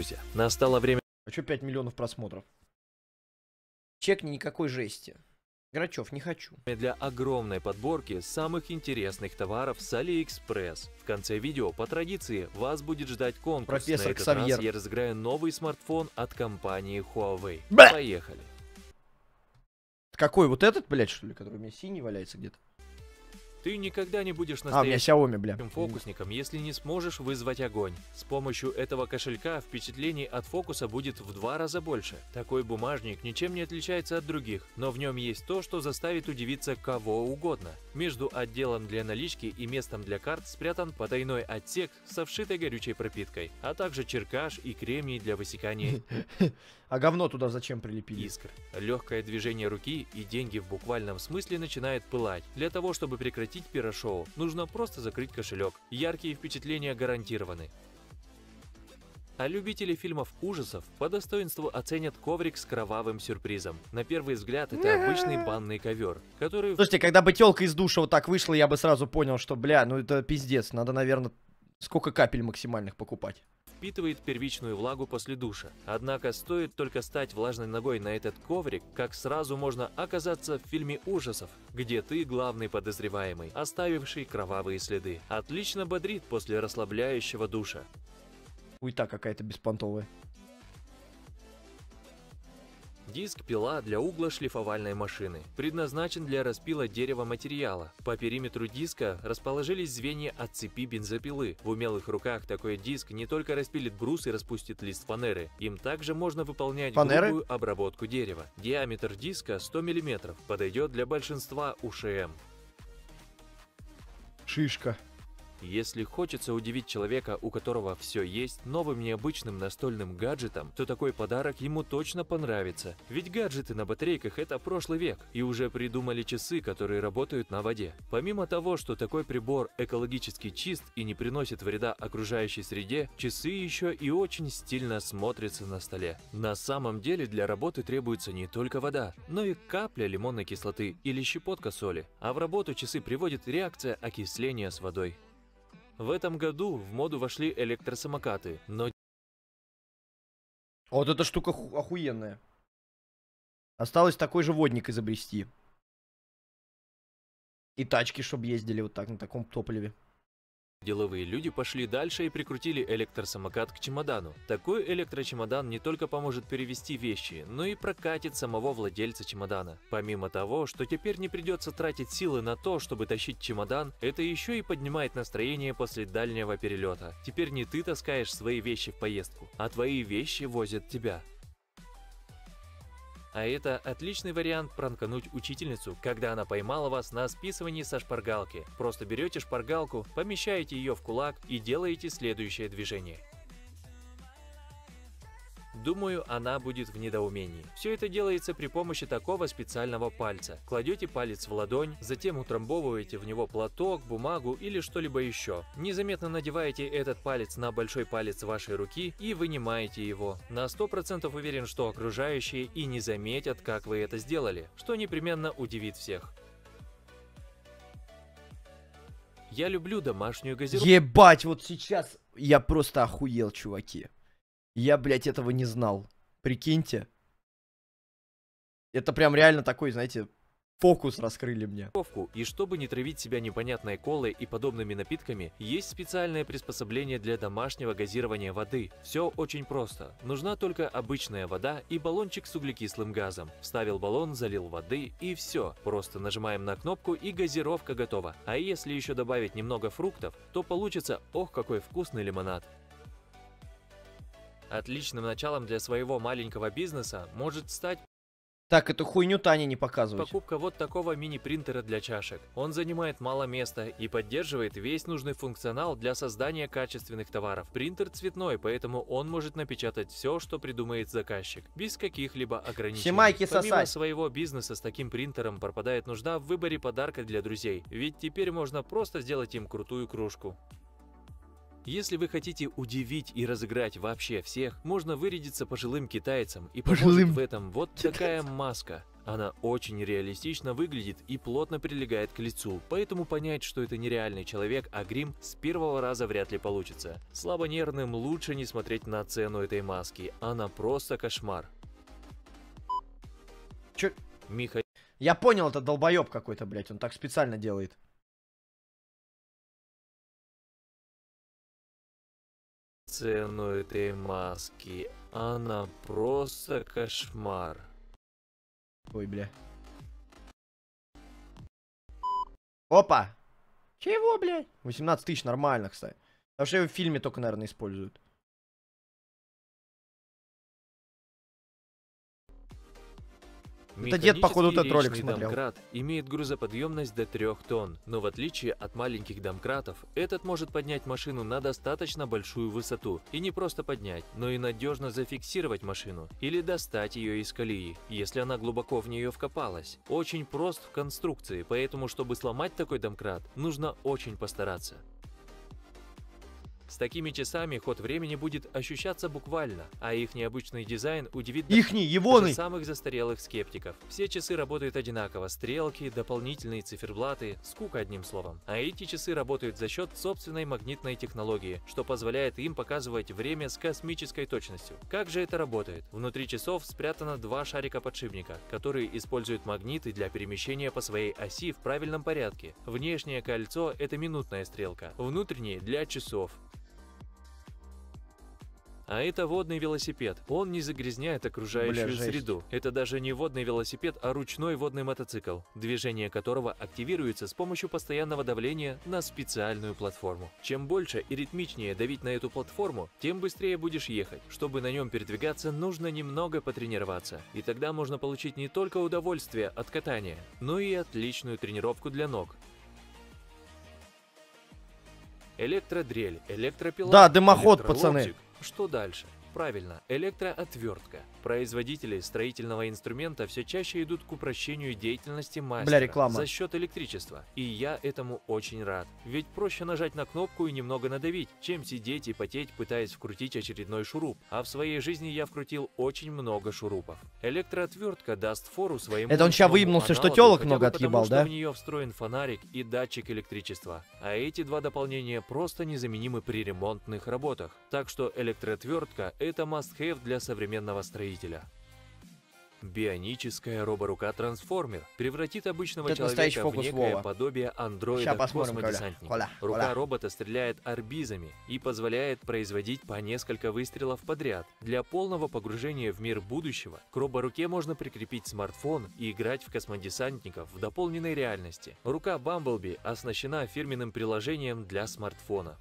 Друзья, настало время А что 5 миллионов просмотров? Чекни никакой жести. Грачев, не хочу. для огромной подборки самых интересных товаров с AliExpress. В конце видео, по традиции, вас будет ждать конкурс. Профессор На этот Ксавьер. раз я разыграю новый смартфон от компании Huawei. Бэ! Поехали. Какой, вот этот, блядь, что ли, который у меня синий валяется где-то? Ты никогда не будешь А, настоящим Xiaomi, бля. фокусником, если не сможешь вызвать огонь. С помощью этого кошелька впечатлений от фокуса будет в два раза больше. Такой бумажник ничем не отличается от других, но в нем есть то, что заставит удивиться кого угодно. Между отделом для налички и местом для карт спрятан потайной отсек со вшитой горючей пропиткой, а также черкаш и кремний для высекания А говно туда зачем прилепили? искр. Легкое движение руки и деньги в буквальном смысле начинают пылать. Для того, чтобы прекратить пирошоу, нужно просто закрыть кошелек. Яркие впечатления гарантированы. А любители фильмов ужасов по достоинству оценят коврик с кровавым сюрпризом. На первый взгляд это обычный банный ковер, который Слушайте, когда бы телка из душа вот так вышла, я бы сразу понял, что, бля, ну это пиздец. Надо, наверное, сколько капель максимальных покупать. Впитывает первичную влагу после душа. Однако стоит только стать влажной ногой на этот коврик, как сразу можно оказаться в фильме ужасов, где ты главный подозреваемый, оставивший кровавые следы. Отлично бодрит после расслабляющего душа. Уйта какая-то беспонтовая. Диск пила для угла шлифовальной машины. Предназначен для распила дерева материала. По периметру диска расположились звенья от цепи бензопилы. В умелых руках такой диск не только распилит брус и распустит лист фанеры, им также можно выполнять Фанеры? грубую обработку дерева. Диаметр диска 100 мм, подойдет для большинства УШМ. Шишка. Если хочется удивить человека, у которого все есть, новым необычным настольным гаджетом, то такой подарок ему точно понравится. Ведь гаджеты на батарейках это прошлый век, и уже придумали часы, которые работают на воде. Помимо того, что такой прибор экологически чист и не приносит вреда окружающей среде, часы еще и очень стильно смотрятся на столе. На самом деле для работы требуется не только вода, но и капля лимонной кислоты или щепотка соли. А в работу часы приводит реакция окисления с водой. В этом году в моду вошли электросамокаты, но Вот эта штука ху- охуенная. Осталось такой же водник изобрести. И тачки, чтобы ездили вот так, на таком топливе. Деловые люди пошли дальше и прикрутили электросамокат к чемодану. Такой электрочемодан не только поможет перевести вещи, но и прокатит самого владельца чемодана. Помимо того, что теперь не придется тратить силы на то, чтобы тащить чемодан, это еще и поднимает настроение после дальнего перелета. Теперь не ты таскаешь свои вещи в поездку, а твои вещи возят тебя. А это отличный вариант пранкануть учительницу, когда она поймала вас на списывании со шпаргалки. Просто берете шпаргалку, помещаете ее в кулак и делаете следующее движение. Думаю, она будет в недоумении. Все это делается при помощи такого специального пальца. Кладете палец в ладонь, затем утрамбовываете в него платок, бумагу или что-либо еще. Незаметно надеваете этот палец на большой палец вашей руки и вынимаете его. На 100% уверен, что окружающие и не заметят, как вы это сделали, что непременно удивит всех. Я люблю домашнюю газировку. Ебать, вот сейчас я просто охуел, чуваки. Я, блядь, этого не знал. Прикиньте. Это прям реально такой, знаете, фокус раскрыли мне. и чтобы не травить себя непонятной колой и подобными напитками, есть специальное приспособление для домашнего газирования воды. Все очень просто. Нужна только обычная вода и баллончик с углекислым газом. Вставил баллон, залил воды и все. Просто нажимаем на кнопку и газировка готова. А если еще добавить немного фруктов, то получится ох какой вкусный лимонад. Отличным началом для своего маленького бизнеса может стать Так, эту хуйню Тане не показывать. Покупка вот такого мини-принтера для чашек. Он занимает мало места и поддерживает весь нужный функционал для создания качественных товаров. Принтер цветной, поэтому он может напечатать все, что придумает заказчик, без каких-либо ограничений. Все майки Помимо сосать. своего бизнеса с таким принтером пропадает нужда в выборе подарка для друзей, ведь теперь можно просто сделать им крутую кружку. Если вы хотите удивить и разыграть вообще всех, можно вырядиться пожилым китайцем и поможет в этом вот такая маска. Она очень реалистично выглядит и плотно прилегает к лицу, поэтому понять, что это нереальный человек, а грим с первого раза вряд ли получится. Слабонервным лучше не смотреть на цену этой маски, она просто кошмар. Чё? Миха... Я понял, это долбоеб какой-то, блядь, он так специально делает. Цену этой маски. Она просто кошмар. Ой, бля. Опа! Чего, блядь? 18 тысяч нормально, кстати. Потому что его в фильме только, наверное, используют. Это дед, походу, этот ролик смотрел. домкрат имеет грузоподъемность до 3 тонн, но в отличие от маленьких домкратов, этот может поднять машину на достаточно большую высоту. И не просто поднять, но и надежно зафиксировать машину или достать ее из колеи, если она глубоко в нее вкопалась. Очень прост в конструкции, поэтому чтобы сломать такой домкрат, нужно очень постараться. С такими часами ход времени будет ощущаться буквально, а их необычный дизайн удивит Ихний, даже егоный! самых застарелых скептиков. Все часы работают одинаково, стрелки, дополнительные циферблаты, скука одним словом. А эти часы работают за счет собственной магнитной технологии, что позволяет им показывать время с космической точностью. Как же это работает? Внутри часов спрятано два шарика подшипника, которые используют магниты для перемещения по своей оси в правильном порядке. Внешнее кольцо – это минутная стрелка, внутреннее – для часов. А это водный велосипед. Он не загрязняет окружающую Бля, жесть. среду. Это даже не водный велосипед, а ручной водный мотоцикл, движение которого активируется с помощью постоянного давления на специальную платформу. Чем больше и ритмичнее давить на эту платформу, тем быстрее будешь ехать. Чтобы на нем передвигаться, нужно немного потренироваться. И тогда можно получить не только удовольствие от катания, но и отличную тренировку для ног. Электродрель, электропила. Да, дымоход, пацаны. Что дальше? Правильно, электроотвертка. Производители строительного инструмента все чаще идут к упрощению деятельности мастера реклама. за счет электричества. И я этому очень рад. Ведь проще нажать на кнопку и немного надавить, чем сидеть и потеть, пытаясь вкрутить очередной шуруп. А в своей жизни я вкрутил очень много шурупов. Электроотвертка даст фору своему Это он ручному выебнулся, что аналогу, хотя много бы потому, отъебал, что да? в нее встроен фонарик и датчик электричества. А эти два дополнения просто незаменимы при ремонтных работах. Так что электроотвертка – это must-have для современного строителя. Бионическая роборука-трансформер превратит обычного Это человека в некое Вова. подобие Ща андроида посмотрим, Коля. космодесантника. Коля, Рука робота стреляет арбизами и позволяет производить по несколько выстрелов подряд. Для полного погружения в мир будущего к роборуке можно прикрепить смартфон и играть в космодесантников в дополненной реальности. Рука Бамблби оснащена фирменным приложением для смартфона.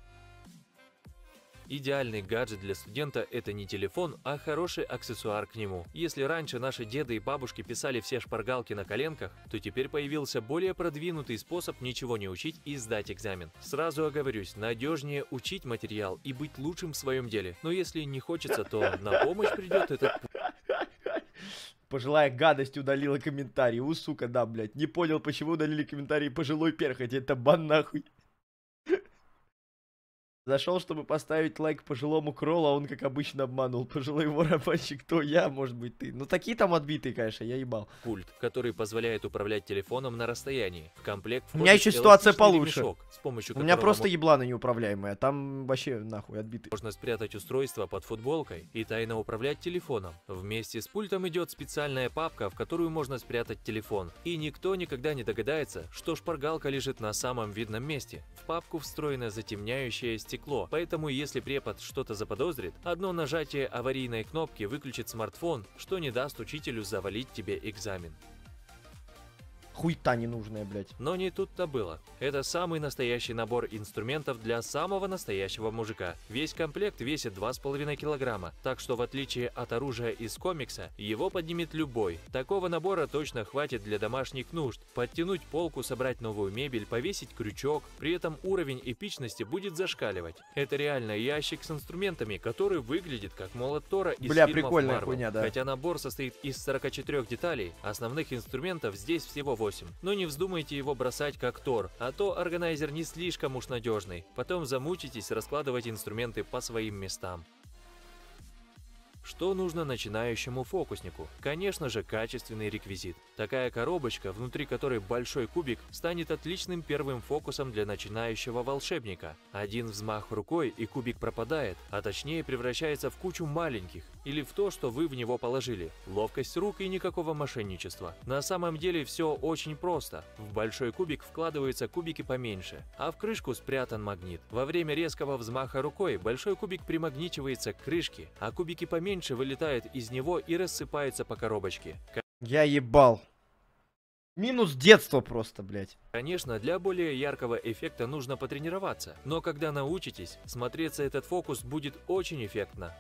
Идеальный гаджет для студента – это не телефон, а хороший аксессуар к нему. Если раньше наши деды и бабушки писали все шпаргалки на коленках, то теперь появился более продвинутый способ ничего не учить и сдать экзамен. Сразу оговорюсь, надежнее учить материал и быть лучшим в своем деле. Но если не хочется, то на помощь придет этот Пожилая гадость удалила комментарий. У, сука, да, блядь. Не понял, почему удалили комментарий пожилой перхоти. Это бан нахуй. Зашел, чтобы поставить лайк пожилому кроллу, а он, как обычно, обманул. Пожилой воробанщик, кто я, может быть, ты. Ну, такие там отбитые, конечно, я ебал. пульт, который позволяет управлять телефоном на расстоянии. В комплект У меня еще ситуация получше. ремешок, с помощью У меня просто ебланы неуправляемые, а там вообще нахуй отбитые. Можно спрятать устройство под футболкой и тайно управлять телефоном. Вместе с пультом идет специальная папка, в которую можно спрятать телефон. И никто никогда не догадается, что шпаргалка лежит на самом видном месте. В папку встроено затемняющее стекло, поэтому если препод что-то заподозрит, одно нажатие аварийной кнопки выключит смартфон, что не даст учителю завалить тебе экзамен. Хуйта ненужная, блядь. Но не тут-то было. Это самый настоящий набор инструментов для самого настоящего мужика. Весь комплект весит 2,5 килограмма, так что в отличие от оружия из комикса, его поднимет любой. Такого набора точно хватит для домашних нужд. Подтянуть полку, собрать новую мебель, повесить крючок, при этом уровень эпичности будет зашкаливать. Это реально ящик с инструментами, который выглядит как молот Тора из Бля, фильмов прикольная Marvel. хуйня, да. Хотя набор состоит из 44 деталей, основных инструментов здесь всего 8. Но не вздумайте его бросать как Тор, а то органайзер не слишком уж надежный. Потом замучитесь раскладывать инструменты по своим местам. Что нужно начинающему фокуснику? Конечно же, качественный реквизит. Такая коробочка, внутри которой большой кубик, станет отличным первым фокусом для начинающего волшебника. Один взмах рукой и кубик пропадает, а точнее превращается в кучу маленьких, или в то, что вы в него положили. Ловкость рук и никакого мошенничества. На самом деле все очень просто. В большой кубик вкладываются кубики поменьше, а в крышку спрятан магнит. Во время резкого взмаха рукой большой кубик примагничивается к крышке, а кубики поменьше вылетают из него и рассыпаются по коробочке. Я ебал. Минус детство просто, блядь. Конечно, для более яркого эффекта нужно потренироваться, но когда научитесь, смотреться этот фокус будет очень эффектно.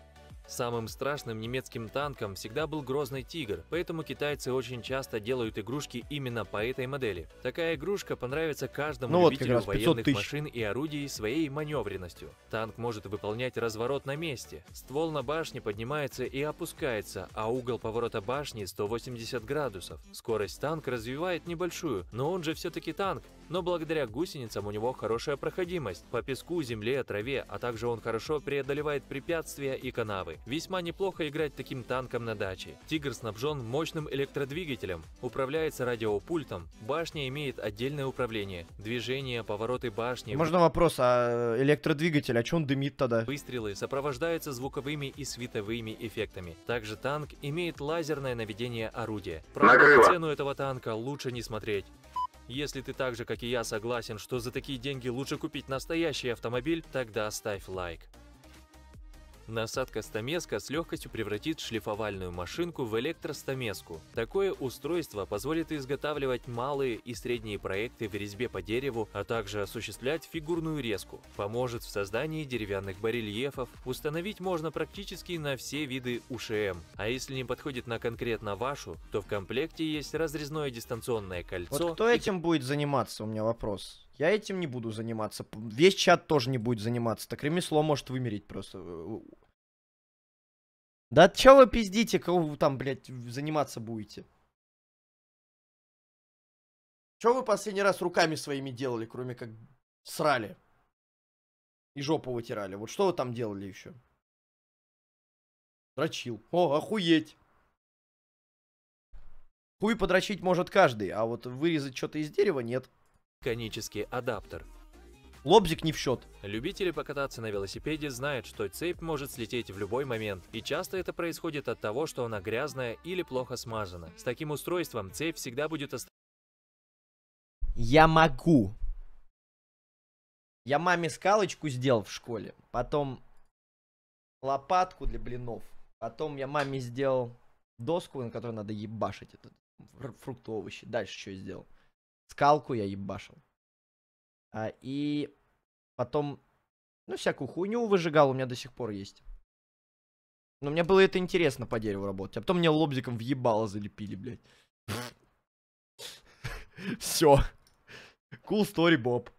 Самым страшным немецким танком всегда был Грозный Тигр, поэтому китайцы очень часто делают игрушки именно по этой модели. Такая игрушка понравится каждому Ну вот, любителю 500 военных тысяч. машин и орудий своей маневренностью. Танк может выполнять разворот на месте. Ствол на башне поднимается и опускается, а угол поворота башни 180 градусов. Скорость танк развивает небольшую, но он же все-таки танк. Но благодаря гусеницам у него хорошая проходимость по песку, земле, траве, а также он хорошо преодолевает препятствия и канавы. Весьма неплохо играть таким танком на даче. Тигр снабжен мощным электродвигателем, управляется радиопультом, башня имеет отдельное управление, движение, повороты башни, Можно вопрос, а электродвигатель, а чё он дымит тогда? Выстрелы сопровождаются звуковыми и световыми эффектами. Также танк имеет лазерное наведение орудия. Правда, Накрыло. на цену этого танка лучше не смотреть. Если ты так же, как и я, согласен, что за такие деньги лучше купить настоящий автомобиль, тогда ставь лайк. Насадка стамеска с легкостью превратит шлифовальную машинку в электростамеску. Такое устройство позволит изготавливать малые и средние проекты в резьбе по дереву, а также осуществлять фигурную резку. Поможет в создании деревянных барельефов. Установить можно практически на все виды УШМ. А если не подходит на конкретно вашу, то в комплекте есть разрезное дистанционное кольцо. Вот кто и этим будет заниматься, у меня вопрос. Я этим не буду заниматься. Весь чат тоже не будет заниматься. Так ремесло может вымереть просто. Да чё вы пиздите, кого вы там, блядь, заниматься будете? Чё вы последний раз руками своими делали, кроме как срали? И жопу вытирали. Вот что вы там делали еще? Дрочил. О, охуеть. Хуй подрочить может каждый, а вот вырезать что-то из дерева нет. Механический адаптер. Лобзик не в счет. Любители покататься на велосипеде знают, что цепь может слететь в любой момент, и часто это происходит от того, что она грязная или плохо смазана. С таким устройством цепь всегда будет Я могу. Я маме скалочку сделал в школе. Потом лопатку для блинов. Потом я маме сделал доску, на которой надо ебашить этот фр- фрукты, овощи. Дальше что сделал? Скалку я ебашил. А, и потом, ну, всякую хуйню выжигал, у меня до сих пор есть. Но мне было это интересно по дереву работать. А потом мне лобзиком въебало залепили, блядь. Все. Cool story, Боб.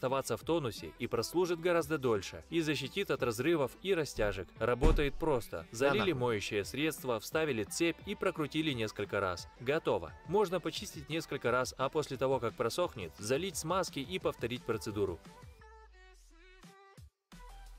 Оставаться в тонусе и прослужит гораздо дольше, и защитит от разрывов и растяжек. Работает просто. Залили моющее средство, вставили цепь и прокрутили несколько раз. Готово. Можно почистить несколько раз, а после того, как просохнет, залить смазки и повторить процедуру.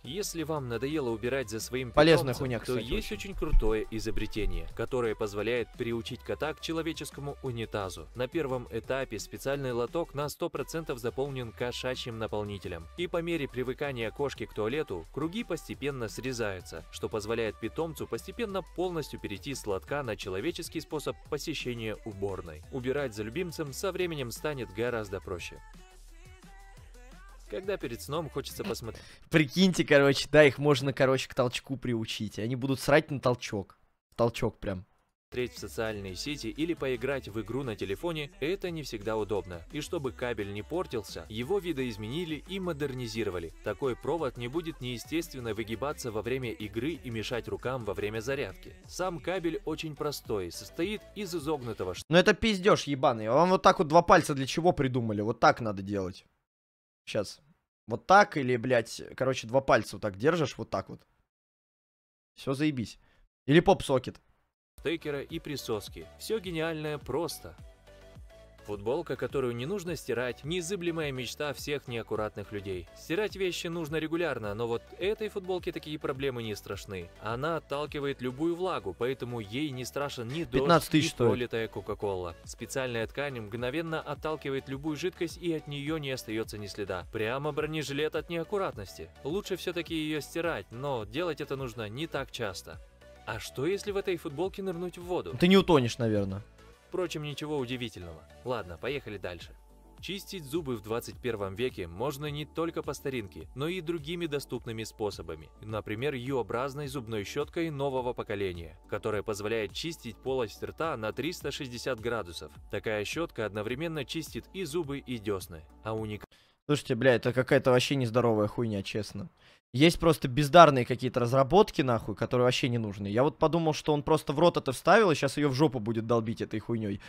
Если вам надоело убирать за своим Полезная хуйня, то кстати, есть очень. очень крутое изобретение, которое позволяет приучить кота к человеческому унитазу. На первом этапе специальный лоток на 100% заполнен кошачьим наполнителем. И по мере привыкания кошки к туалету, круги постепенно срезаются, что позволяет питомцу постепенно полностью перейти с лотка на человеческий способ посещения уборной. Убирать за любимцем со временем станет гораздо проще. Когда перед сном хочется посмотреть Прикиньте, короче, да, их можно, короче, к толчку приучить. Они будут срать на толчок. Толчок прям. смотреть в социальные сети или поиграть в игру на телефоне, это не всегда удобно. И чтобы кабель не портился, его видоизменили и модернизировали. Такой провод не будет неестественно выгибаться во время игры и мешать рукам во время зарядки. Сам кабель очень простой, состоит из изогнутого Ну это пиздеж ебаный. Вам вот так вот два пальца для чего придумали? Вот так надо делать. Сейчас. Вот так или, блядь, короче, два пальца вот так держишь, вот так вот. Все заебись. Или поп-сокет. штекера и присоски. Все гениальное просто. Футболка, которую не нужно стирать, незыблемая мечта всех неаккуратных людей. Стирать вещи нужно регулярно, но вот этой футболке такие проблемы не страшны. Она отталкивает любую влагу, поэтому ей не страшен ни 15 дождь, ни пролитая кока-кола. Специальная ткань мгновенно отталкивает любую жидкость и от нее не остается ни следа. Прямо бронежилет от неаккуратности. Лучше все-таки ее стирать, но делать это нужно не так часто. А что если в этой футболке нырнуть в воду? Ты не утонешь, наверное. Впрочем, ничего удивительного. Ладно, поехали дальше. Чистить зубы в 21 веке можно не только по старинке, но и другими доступными способами. Например, U-образной зубной щеткой нового поколения, которая позволяет чистить полость рта на 360 градусов. Такая щетка одновременно чистит и зубы, и десны. А уникальная Слушайте, бля, это какая-то вообще нездоровая хуйня, честно. Есть просто бездарные какие-то разработки, нахуй, которые вообще не нужны. Я вот подумал, что он просто в рот это вставил, и сейчас ее в жопу будет долбить этой хуйней.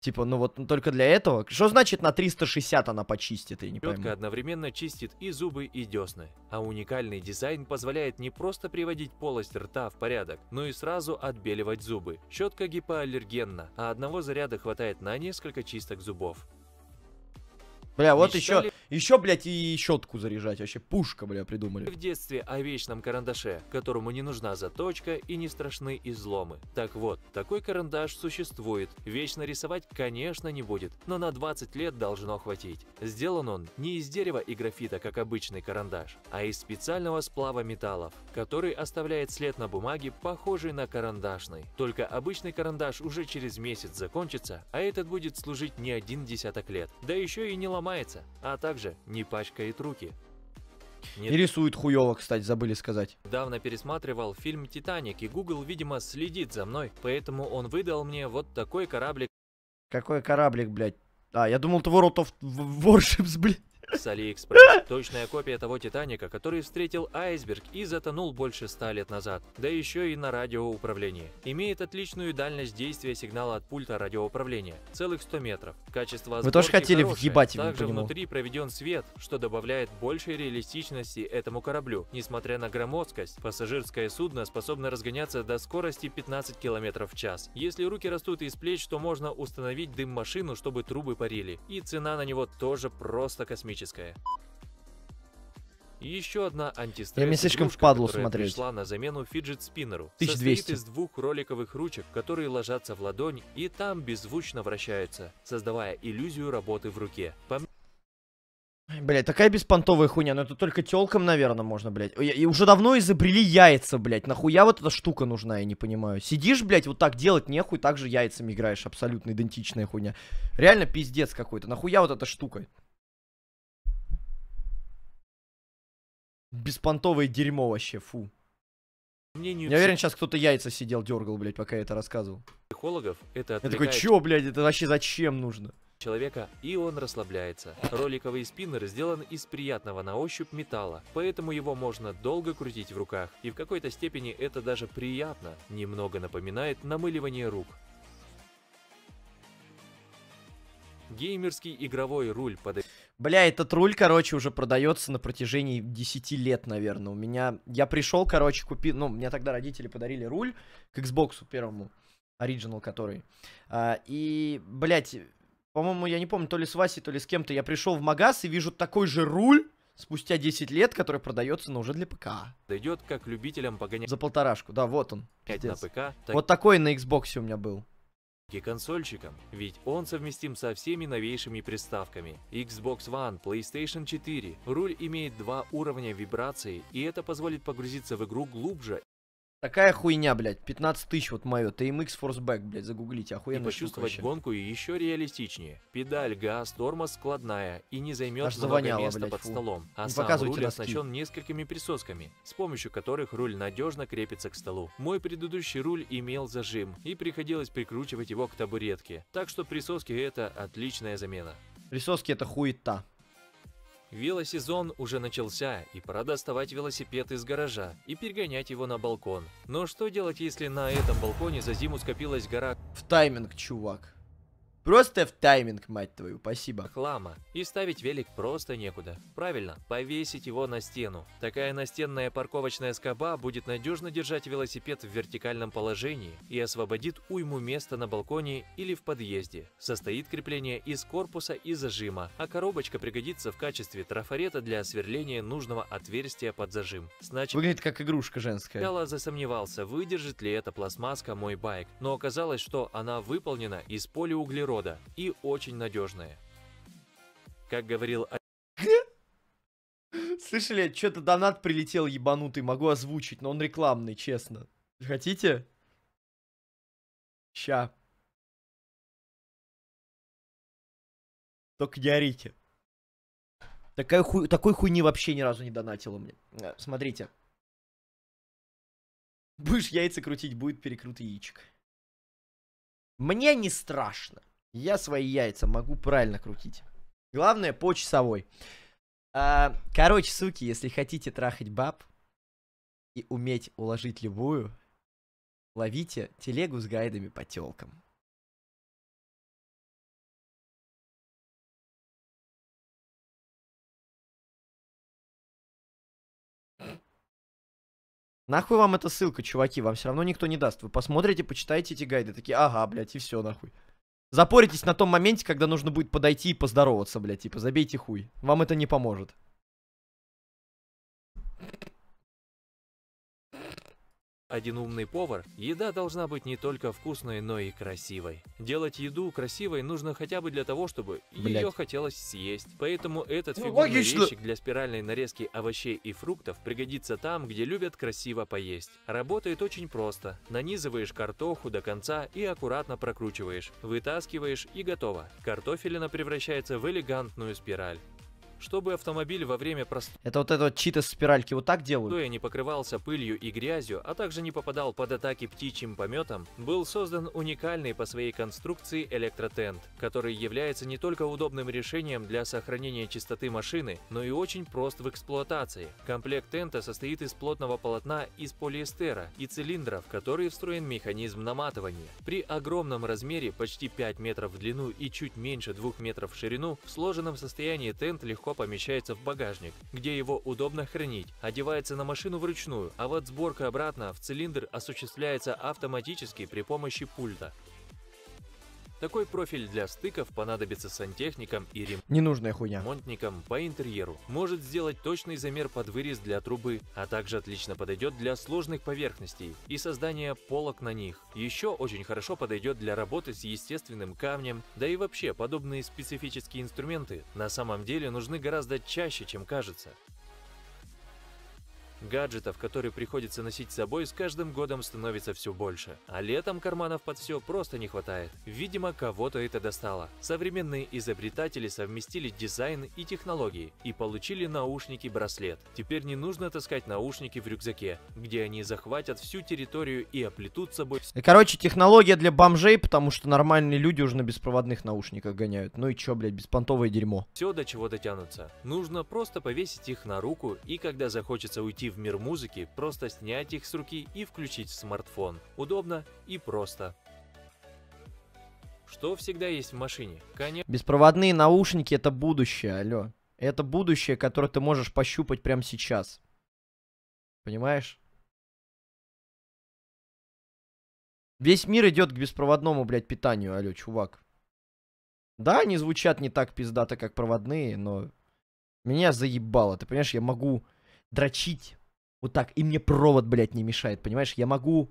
Типа, ну вот ну, только для этого. Что значит на 360 она почистит, я не Щетка пойму. одновременно чистит и зубы, и десны. А уникальный дизайн позволяет не просто приводить полость рта в порядок, но и сразу отбеливать зубы. Щетка гипоаллергенна, а одного заряда хватает на несколько чисток зубов. Бля, вот Мечтали еще, блядь, и щетку заряжать. Вообще пушка, бля, придумали. в детстве о вечном карандаше, которому не нужна заточка и не страшны изломы. Так вот, такой карандаш существует. Вечно рисовать, конечно, не будет, но на 20 лет должно хватить. Сделан он не из дерева и графита, как обычный карандаш, а из специального сплава металлов, который оставляет след на бумаге, похожий на карандашный. Только обычный карандаш уже через месяц закончится, а этот будет служить не один десяток лет. Да еще и не ломается, а также не пачкает руки. Не И рисует хуево, кстати, забыли сказать. Недавно пересматривал фильм «Титаник», и Google, видимо, следит за мной, поэтому он выдал мне вот такой кораблик Какой кораблик, блядь. А, я думал, это World of Warships, блядь. С AliExpress. Точная копия того «Титаника», который встретил айсберг и затонул больше ста лет назад. Да еще и на радиоуправлении. Имеет отличную дальность действия сигнала от пульта радиоуправления. Целых 100 метров. Качество Вы тоже хотели хорошее. въебать его Также внутри проведен свет, что добавляет большей реалистичности этому кораблю. Несмотря на громоздкость, пассажирское судно способно разгоняться до скорости 15 км в час. Если руки растут из плеч, то можно установить дым-машину, чтобы трубы парили. И цена на него тоже просто космическая. И Еще одна антистресс Я мне слишком впадло смотреть. пришла на замену фиджет-спиннеру. 1200. Состоит из двух роликовых ручек, которые ложатся в ладонь и там беззвучно вращаются, создавая иллюзию работы в руке. По Блять, такая беспонтовая хуйня, но это только телкам, наверное, можно, блять. И уже давно изобрели яйца, блять. Нахуя вот эта штука нужна, я не понимаю. Сидишь, блять, вот так делать нехуй, так же яйцами играешь. Абсолютно идентичная хуйня. Реально пиздец какой-то. Нахуя вот эта штука? Беспонтовое дерьмо вообще, фу. мнению Я уверен, сейчас кто-то яйца сидел, дергал, блять, пока я это рассказывал. психологов, это Я такой, отвлекает чё, блядь, это вообще зачем нужно? человека, и он расслабляется. Роликовый спиннер сделан из приятного на ощупь металла, поэтому его можно долго крутить в руках, и в какой-то степени это даже приятно, немного напоминает намыливание рук. Геймерский игровой руль под Бля, этот руль, короче, уже продается на протяжении 10 лет, наверное. У меня... Я пришел, короче, купил... Ну, мне тогда родители подарили руль к Xbox первому. Оригинал который. А, и, блядь, по-моему, я не помню, то ли с Васей, то ли с кем-то. Я пришел в магаз и вижу такой же руль спустя 10 лет, который продается, но уже для ПК. идет как любителям погонять За полторашку. Да, вот он. на Пиздец. ПК, так Вот такой на Xbox у меня был. И консольщикам, ведь он совместим со всеми новейшими приставками. Xbox One, PlayStation 4. Руль имеет два уровня вибрации, и это позволит погрузиться в игру глубже Такая хуйня, блядь. 15 тысяч вот мое. TMX Forceback, блядь, загуглите. и Охуенная штука почувствовать вообще. гонку еще реалистичнее. Педаль, газ, тормоз складная и не займет Аж много завоняло, места блядь, под фу. столом. А Не сам руль носки. оснащен несколькими присосками, с помощью которых руль надежно крепится к столу. Мой предыдущий руль имел зажим, и приходилось прикручивать его к табуретке. Так что присоски это отличная замена. Присоски это хуета. Велосезон уже начался, и пора доставать велосипед из гаража и перегонять его на балкон. Но что делать, если на этом балконе за зиму скопилась гора В тайминг, чувак. Просто в тайминг, мать твою, спасибо. хлама. И ставить велик просто некуда. Правильно, повесить его на стену. Такая настенная парковочная скоба будет надежно держать велосипед в вертикальном положении и освободит уйму места на балконе или в подъезде. Состоит крепление из корпуса и зажима, а коробочка пригодится в качестве трафарета для сверления нужного отверстия под зажим. Сначала Выглядит как игрушка женская. Сначала засомневался, выдержит ли эта пластмасска мой байк, но оказалось, что она выполнена из полиуглерода и очень надежная. Как говорил Слышали, что-то донат прилетел ебанутый, могу озвучить, но он рекламный, честно. Хотите? Ща. Только не орите. Такая хуй, такой хуйни вообще ни разу не донатила мне. Э, Смотрите. Будешь яйца крутить, будет перекрут яичек. Мне не страшно. Я свои яйца могу правильно крутить. Главное, по часовой. А, короче, суки, если хотите трахать баб и уметь уложить любую, ловите телегу с гайдами по телкам. Нахуй вам эта ссылка, чуваки, вам все равно никто не даст. Вы посмотрите, почитайте эти гайды, такие, ага, блядь, и все, нахуй. Запоритесь на том моменте, когда нужно будет подойти и поздороваться, блядь, типа, забейте хуй. Вам это не поможет. Один умный повар, еда должна быть не только вкусной, но и красивой. Делать еду красивой нужно хотя бы для того, чтобы Блядь. ее хотелось съесть. Поэтому этот Ну, фигурный логично. резчик для спиральной нарезки овощей и фруктов пригодится там, где любят красиво поесть. Работает очень просто. Нанизываешь картоху до конца и аккуратно прокручиваешь. Вытаскиваешь и готово. Картофелина превращается в элегантную спираль. Чтобы автомобиль во время простоя Это вот это вот читы спиральки вот так делают? Стоя не покрывался пылью и грязью, а также не попадал под атаки птичьим пометом, был создан уникальный по своей конструкции электротент, который является не только удобным решением для сохранения чистоты машины, но и очень прост в эксплуатации. Комплект тента состоит из плотного полотна из полиэстера и цилиндров, в которые встроен механизм наматывания. При огромном размере, почти 5 метров в длину и чуть меньше 2 метров в ширину, в сложенном состоянии тент легко помещается в багажник, где его удобно хранить, одевается на машину вручную, а вот сборка обратно в цилиндр осуществляется автоматически при помощи пульта. Такой профиль для стыков понадобится сантехникам и Ненужная хуйня. ремонтникам по интерьеру. Может сделать точный замер под вырез для трубы, а также отлично подойдет для сложных поверхностей и создания полок на них. Еще очень хорошо подойдет для работы с естественным камнем, да и вообще подобные специфические инструменты на самом деле нужны гораздо чаще, чем кажется. Гаджетов, которые приходится носить с собой, с каждым годом становится все больше. А летом карманов под все просто не хватает. Видимо, кого-то это достало. Современные изобретатели совместили дизайн и технологии и получили наушники-браслет. Теперь не нужно таскать наушники в рюкзаке, где они захватят всю территорию и оплетут собой Э, Короче, технология для бомжей, потому что нормальные люди уже на беспроводных наушниках гоняют. Ну и чё, блядь, беспонтовое дерьмо. все, до чего дотянутся. Нужно просто повесить их на руку и когда захочется уйти в мир музыки, просто снять их с руки и включить в смартфон. Удобно и просто. Что всегда есть в машине? Конечно. Беспроводные наушники это будущее, алло. Это будущее, которое ты можешь пощупать прямо сейчас. Понимаешь? Весь мир идет к беспроводному, блядь, питанию, алло, чувак. Да, они звучат не так пиздато, как проводные, но меня заебало. Ты понимаешь, я могу дрочить вот так, и мне провод, блядь, не мешает, понимаешь? Я могу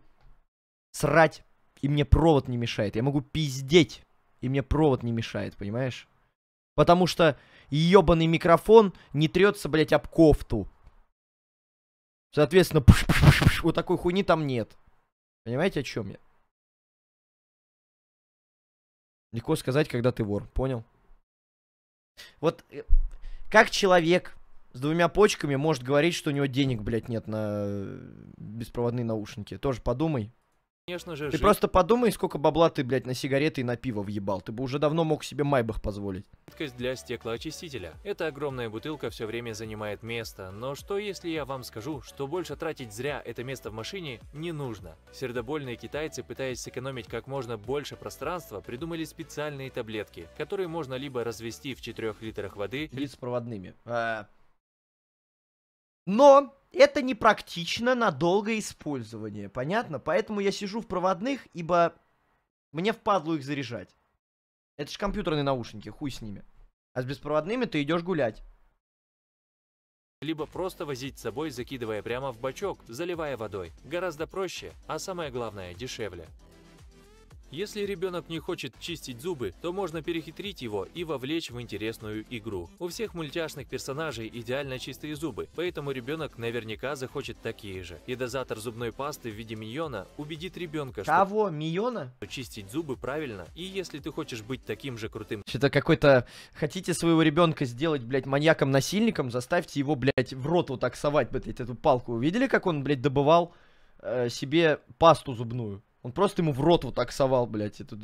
срать, и мне провод не мешает. Я могу пиздеть, и мне провод не мешает, понимаешь? Потому что ебаный микрофон не трется, блядь, об кофту. Соответственно, пш-пш-пш-пш, вот такой хуйни там нет. Понимаете, о чем я? Легко сказать, когда ты вор, понял? Вот э, как человек с двумя почками может говорить, что у него денег, блядь, нет на э, беспроводные наушники? Тоже подумай. конечно же, Ты жить просто подумай, сколько бабла ты, блядь, на сигареты и на пиво въебал. Ты бы уже давно мог себе майбах позволить. жидкость для стеклоочистителя. Эта огромная бутылка все время занимает место, но что если я вам скажу, что больше тратить зря это место в машине не нужно? Сердобольные китайцы, пытаясь сэкономить как можно больше пространства, придумали специальные таблетки, которые можно либо развести в 4 литрах воды, Лиц с проводными. А. Но это непрактично на долгое использование, понятно? Поэтому я сижу в проводных, ибо мне впадлу их заряжать. Это ж компьютерные наушники, хуй с ними. А с беспроводными ты идешь гулять. либо просто возить с собой, закидывая прямо в бачок, заливая водой. Гораздо проще, а самое главное, дешевле. Если ребенок не хочет чистить зубы, то можно перехитрить его и вовлечь в интересную игру. У всех мультяшных персонажей идеально чистые зубы, поэтому ребенок наверняка захочет такие же. И дозатор зубной пасты в виде миньона убедит ребенка, что Кого? Миона? чистить зубы правильно, и если ты хочешь быть таким же крутым Что-то какой-то... Хотите своего ребенка сделать, блядь, маньяком-насильником, заставьте его, блядь, в рот вот так совать, блядь, эту палку. Видели, как он, блядь, добывал э, себе пасту зубную? Он просто ему в рот вот так совал, блядь, эту...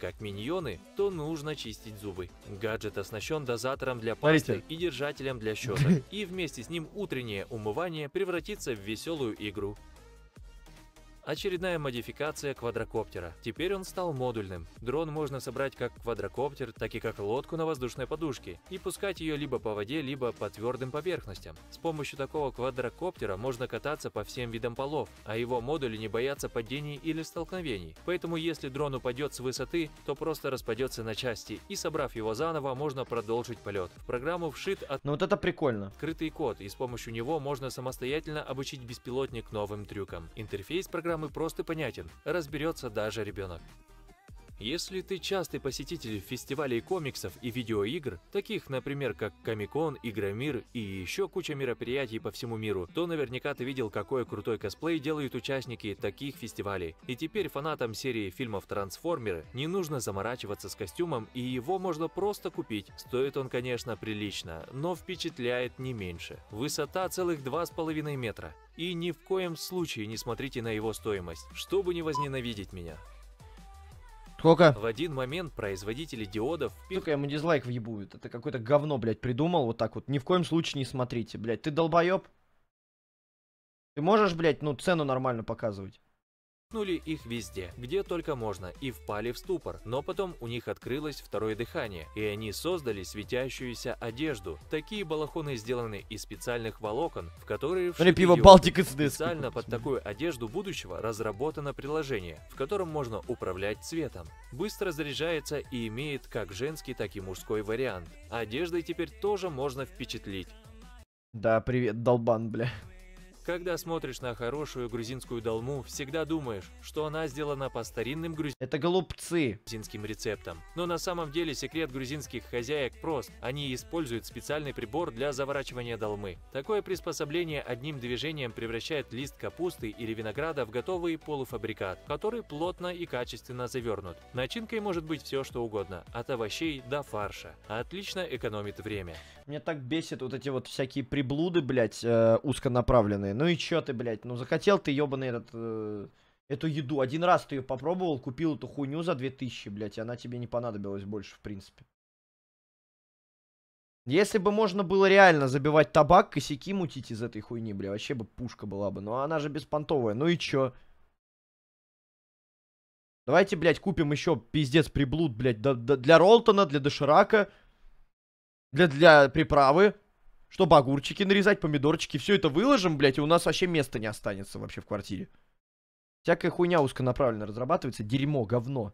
как миньоны, то нужно чистить зубы. Гаджет оснащен дозатором для Смотрите. пасты и держателем для щеток, и вместе с ним утреннее умывание превратится в веселую игру. Очередная модификация квадрокоптера. Теперь он стал модульным. Дрон можно собрать как квадрокоптер, так и как лодку на воздушной подушке и пускать ее либо по воде, либо по твердым поверхностям. С помощью такого квадрокоптера можно кататься по всем видам полов, а его модули не боятся падений или столкновений. Поэтому если дрон упадет с высоты, то просто распадется на части, и собрав его заново, можно продолжить полет. В программу вшит Ну вот это прикольно. открытый код, и с помощью него можно самостоятельно обучить беспилотник новым трюкам. Интерфейс программы прост и понятен, разберется даже ребенок. Если ты частый посетитель фестивалей комиксов и видеоигр, таких, например, как Комикон, Игромир и еще куча мероприятий по всему миру, то наверняка ты видел, какой крутой косплей делают участники таких фестивалей. И теперь фанатам серии фильмов «Трансформеры» не нужно заморачиваться с костюмом, и его можно просто купить. Стоит он, конечно, прилично, но впечатляет не меньше. Высота целых 2,5 метра. И ни в коем случае не смотрите на его стоимость, чтобы не возненавидеть меня. Сколько? В один момент производители диодов Сука, ему дизлайк въебуют. Это какое-то говно, блядь, придумал вот так вот. Ни в коем случае не смотрите, блядь. Ты долбоеб? Ты можешь, блядь, ну цену нормально показывать? Пнули их везде, где только можно, и впали в ступор. Но потом у них открылось второе дыхание, и они создали светящуюся одежду. Такие балахоны сделаны из специальных волокон, в которые вшиты пиво диоды. Балтик СДС. Специально под такую одежду будущего разработано приложение, в котором можно управлять цветом. Быстро заряжается и имеет как женский, так и мужской вариант. Одеждой теперь тоже можно впечатлить. Да, привет, долбан, бля. Когда смотришь на хорошую грузинскую долму, всегда думаешь, что она сделана по старинным Это голубцы. грузинским рецептам. Но на самом деле секрет грузинских хозяек прост. Они используют специальный прибор для заворачивания долмы. Такое приспособление одним движением превращает лист капусты или винограда в готовый полуфабрикат, который плотно и качественно завернут. Начинкой может быть все что угодно, от овощей до фарша. Отлично экономит время. Меня так бесит вот эти вот всякие приблуды, блядь, э, узконаправленные. Ну и чё ты, блядь, ну захотел ты, ёбаный этот... э, эту еду. Один раз ты ее попробовал, купил эту хуйню за 2000, блядь, и она тебе не понадобилась больше, в принципе. Если бы можно было реально забивать табак, косяки мутить из этой хуйни, бля, вообще бы пушка была бы. Но она же беспонтовая. Ну и чё? Давайте, блядь, купим еще пиздец приблуд, блядь, да- да- для Ролтона, для Доширака, для, для приправы, чтобы огурчики нарезать, помидорчики, все это выложим, блядь, и у нас вообще места не останется вообще в квартире. Всякая хуйня узконаправленно разрабатывается, дерьмо, говно.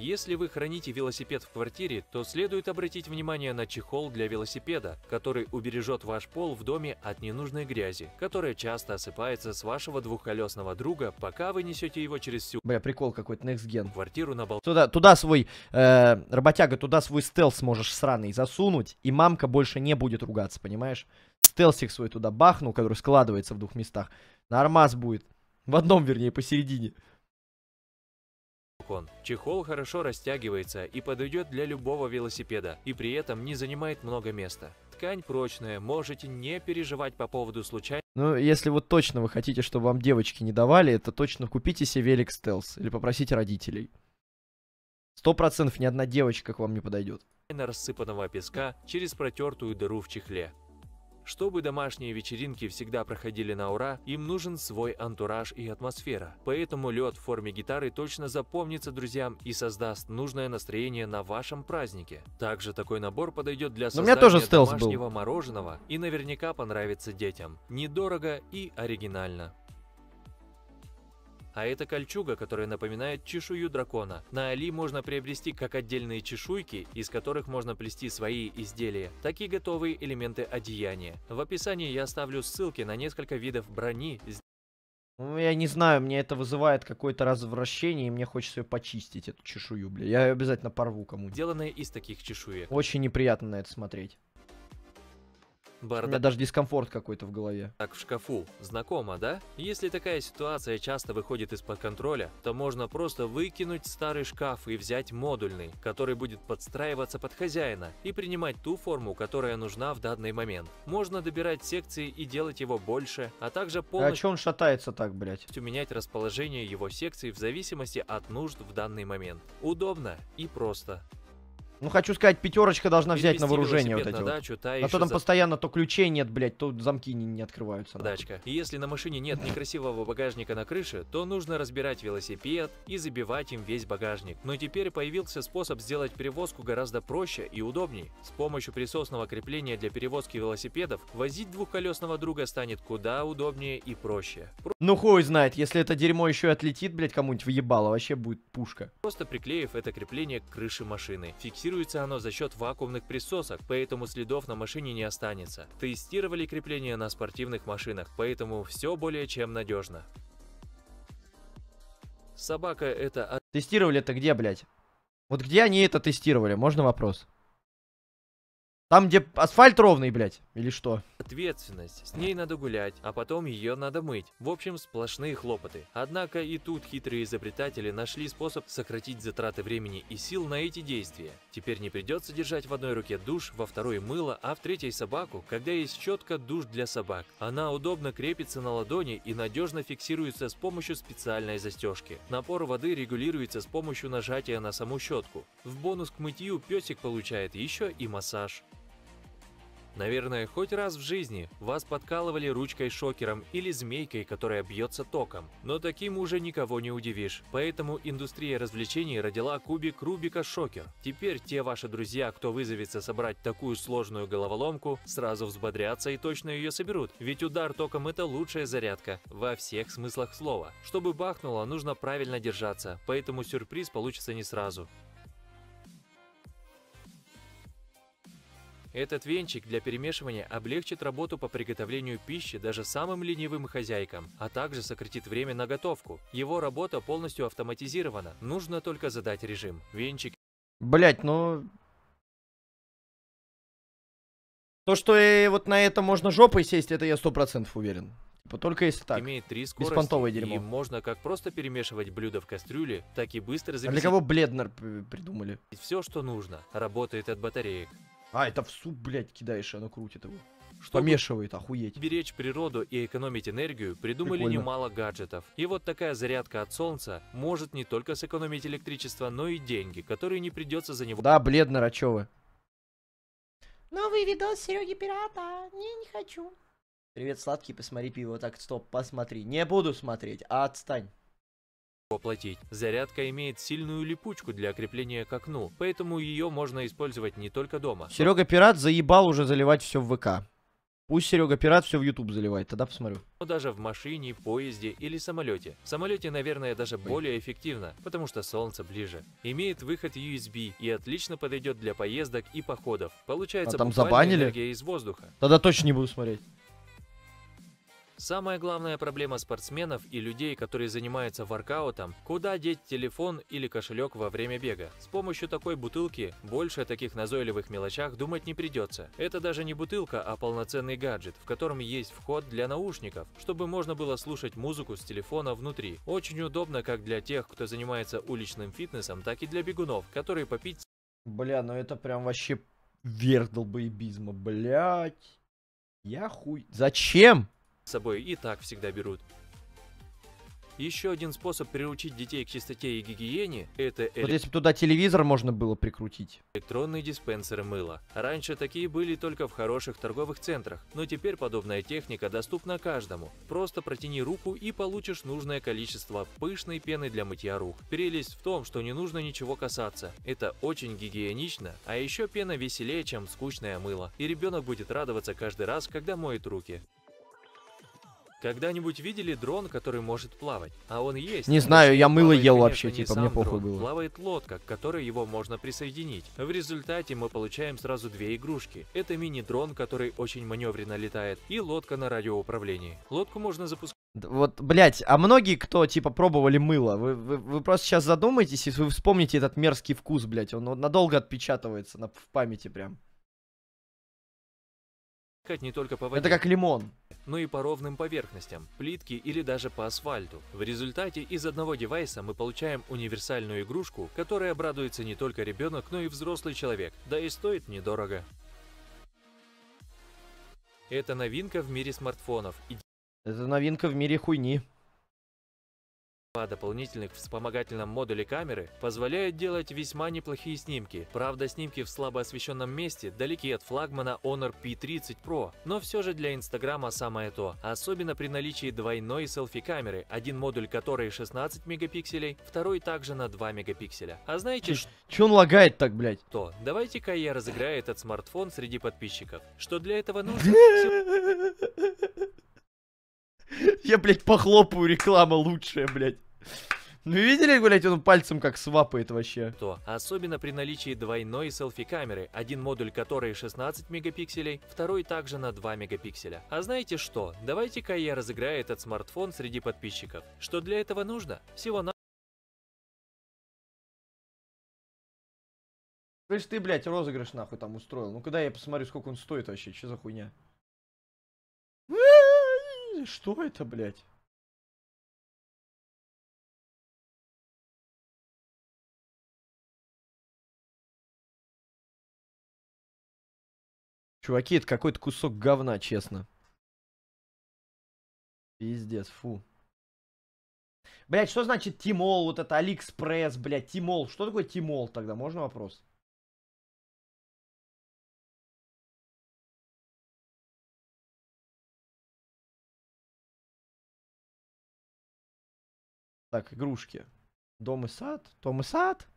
Если вы храните велосипед в квартире, то следует обратить внимание на чехол для велосипеда, который убережет ваш пол в доме от ненужной грязи, которая часто осыпается с вашего двухколесного друга, пока вы несете его через всю Бля, прикол какой-то, next gen. квартиру на балкон. Туда, туда свой, э, работяга, туда свой стелс можешь сраный засунуть, и мамка больше не будет ругаться, понимаешь? Стелсик свой туда бахнул, который складывается в двух местах. Нормас будет. В одном, вернее, посередине. Чехол хорошо растягивается и подойдет для любого велосипеда, и при этом не занимает много места. ткань прочная, можете не переживать по поводу случайных Ну, если вот точно вы хотите, чтобы вам девочки не давали, это точно купите себе велик стелс или попросите родителей. Сто процентов ни одна девочка к вам не подойдет. рассыпанного песка через протертую дыру в чехле. Чтобы домашние вечеринки всегда проходили на ура, им нужен свой антураж и атмосфера. Поэтому лед в форме гитары точно запомнится друзьям и создаст нужное настроение на вашем празднике. Также такой набор подойдет для создания тоже стелс был. домашнего мороженого и наверняка понравится детям. Недорого и оригинально. А это кольчуга, которая напоминает чешую дракона. На Али можно приобрести как отдельные чешуйки, из которых можно плести свои изделия, так и готовые элементы одеяния. В описании я оставлю ссылки на несколько видов брони, Ну, я не знаю, мне это вызывает какое-то развращение, и мне хочется ее почистить, эту чешую, бля. Я ее обязательно порву кому-нибудь. сделанные из таких чешуек. Очень неприятно на это смотреть. У меня Бардак даже дискомфорт какой-то в голове. в шкафу. Знакомо, да? Если такая ситуация часто выходит из-под контроля, то можно просто выкинуть старый шкаф и взять модульный, который будет подстраиваться под хозяина и принимать ту форму, которая нужна в данный момент. Можно добирать секции и делать его больше, а также А полностью чё он шатается так, блядь? менять расположение его секций в зависимости от нужд в данный момент. Удобно и просто. Ну, хочу сказать, пятерочка должна взять на вооружение вот эти на вот. дачу, та А то там за- постоянно то ключей нет, блядь, то замки не, не открываются. нахуй. Дачка. И если на машине нет некрасивого багажника на крыше, то нужно разбирать велосипед и забивать им весь багажник. Но теперь появился способ сделать перевозку гораздо проще и удобней. С помощью присосного крепления для перевозки велосипедов возить двухколесного друга станет куда удобнее и проще. Ну, хуй знает, если это дерьмо еще и отлетит, блядь, кому-нибудь въебало, вообще будет пушка. Просто приклеив это крепление к крыше машины. Фиксируется оно за счет вакуумных присосок, поэтому следов на машине не останется. Тестировали крепление на спортивных машинах, поэтому все более чем надежно. Собака это Тестировали это где, блядь? Вот где они это тестировали? Можно вопрос? Там, где асфальт ровный, блядь? Или что? ответственность. С ней надо гулять, а потом ее надо мыть. В общем, сплошные хлопоты. Однако и тут хитрые изобретатели нашли способ сократить затраты времени и сил на эти действия. Теперь не придется держать в одной руке душ, во второй мыло, а в третьей собаку, когда есть щетка душ для собак. Она удобно крепится на ладони и надежно фиксируется с помощью специальной застежки. Напор воды регулируется с помощью нажатия на саму щетку. В бонус к мытью песик получает еще и массаж. Наверное, хоть раз в жизни вас подкалывали ручкой-шокером или змейкой, которая бьется током. Но таким уже никого не удивишь. Поэтому индустрия развлечений родила кубик Рубика Шокер. Теперь те ваши друзья, кто вызовется собрать такую сложную головоломку, сразу взбодрятся и точно ее соберут. Ведь удар током это лучшая зарядка. Во всех смыслах слова. Чтобы бахнуло, нужно правильно держаться. Поэтому сюрприз получится не сразу. Этот венчик для перемешивания облегчит работу по приготовлению пищи даже самым ленивым хозяйкам, а также сократит время на готовку. Его работа полностью автоматизирована, нужно только задать режим. Венчик Блять, ну... То, что и вот на это можно жопой сесть, это я сто процентов уверен. Типа, только если так. имеет три скорости, беспонтовое и дерьмо. можно как просто перемешивать блюдо в кастрюле, так и быстро А для замесить кого Бледнер п- придумали? все, что нужно. Работает от батареек. А, это в суп, блядь, кидаешь, и оно крутит его. Чтобы Помешивает, охуеть. беречь природу и экономить энергию, придумали Прикольно. немало гаджетов. И вот такая зарядка от солнца может не только сэкономить электричество, но и деньги, которые не придется за него Да, Бледнер, а чё вы? Новый видос Сереги Пирата. Не, не хочу. Привет, сладкий, посмотри пиво. Так, стоп, посмотри. Не буду смотреть, а отстань. Оплатить. Зарядка имеет сильную липучку для крепления к окну, поэтому ее можно использовать не только дома. Серега Пират заебал уже заливать все в ВК. Пусть Серега Пират все в YouTube заливает, тогда посмотрю. но даже в машине, поезде или самолете. В самолете, наверное, даже более эффективно, потому что солнце ближе. Имеет выход USB и отлично подойдет для поездок и походов. Получается А там забанили? энергия из воздуха. Тогда точно не буду смотреть. Самая главная проблема спортсменов и людей, которые занимаются воркаутом, куда деть телефон или кошелек во время бега. С помощью такой бутылки больше о таких назойливых мелочах думать не придется. Это даже не бутылка, а полноценный гаджет, в котором есть вход для наушников, чтобы можно было слушать музыку с телефона внутри. Очень удобно как для тех, кто занимается уличным фитнесом, так и для бегунов, которые попить Бля, ну это прям вообще верх долбоебизма, блядь. Я хуй... Зачем? С собой и так всегда берут. Еще один способ приручить детей к чистоте и гигиене – это Вот если бы туда телевизор можно было прикрутить. электронные диспенсеры мыла. Раньше такие были только в хороших торговых центрах, но теперь подобная техника доступна каждому. Просто протяни руку и получишь нужное количество пышной пены для мытья рук. Прелесть в том, что не нужно ничего касаться. Это очень гигиенично, а еще пена веселее, чем скучное мыло. И ребенок будет радоваться каждый раз, когда моет руки. Когда-нибудь видели дрон, который может плавать? А он есть. Не знаю, я мыло плавает, ел конечно, вообще, типа, мне похуй дрон. было. Плавает лодка, к которой его можно присоединить. В результате мы получаем сразу две игрушки. Это мини-дрон, который очень маневренно летает, и лодка на радиоуправлении. Лодку можно запускать Вот, блядь, а многие, кто, типа, пробовали мыло, вы, вы, вы просто сейчас задумайтесь, и вы вспомните этот мерзкий вкус, блядь, он, он надолго отпечатывается на, в памяти прям. Не только по воде, Это как лимон. но и по ровным поверхностям, плитке или даже по асфальту. В результате из одного девайса мы получаем универсальную игрушку, которой обрадуется не только ребенок, но и взрослый человек, да и стоит недорого. Это новинка в мире смартфонов Это новинка в мире хуйни. Два дополнительных в вспомогательном модуле камеры позволяют делать весьма неплохие снимки. Правда, снимки в слабо освещенном месте далеки от флагмана Honor P30 Pro, но все же для Инстаграма самое то. Особенно при наличии двойной селфи-камеры, один модуль которой 16 мегапикселей, второй также на 2 мегапикселя. А знаете Че он лагает так, блядь? что? Давайте-ка я разыграю этот смартфон среди подписчиков. Что для этого нужно? Я, блядь, похлопаю, реклама лучшая, блядь. Ну видели, блядь, он пальцем как свапает вообще. то, особенно при наличии двойной селфи-камеры, один модуль которой 16 мегапикселей, второй также на 2 мегапикселя. А знаете что? Давайте-ка я разыграю этот смартфон среди подписчиков. Что для этого нужно? Всего на Слышь, ты, блядь, розыгрыш нахуй там устроил. Ну когда я посмотрю, сколько он стоит вообще, что за хуйня? Что это, блядь? Чуваки, это какой-то кусок говна, честно. Пиздец, фу. Блять, что значит Tmall, вот это Алиэкспресс, блять, Tmall. Что такое Tmall тогда? Можно вопрос? Так, игрушки. Дом и сад. Дом и сад.